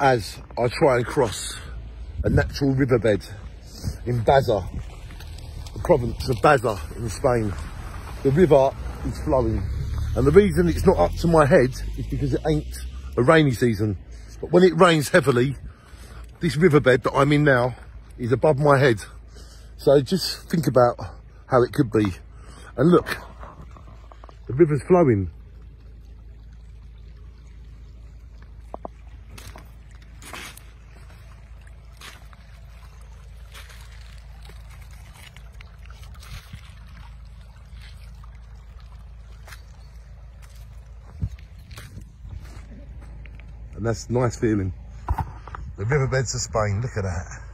as I try and cross a natural riverbed in Baza, the province of Baza in Spain. The river is flowing and the reason it's not up to my head is because it ain't a rainy season. But when it rains heavily, this riverbed that I'm in now is above my head. So just think about how it could be. And look, the river's flowing. And that's a nice feeling. The riverbeds of Spain, look at that.